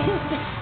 Thank you.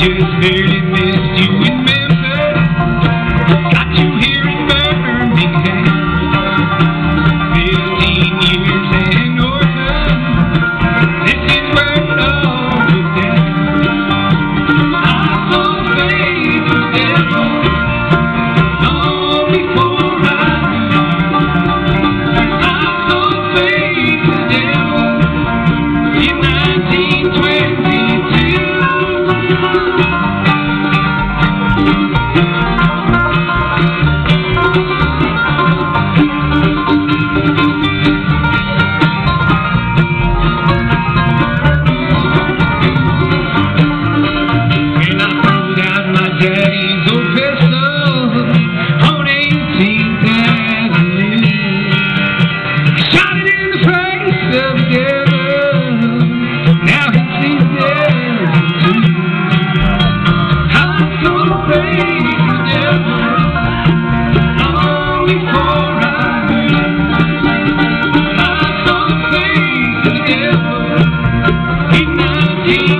just barely missed you in Memphis. Dignity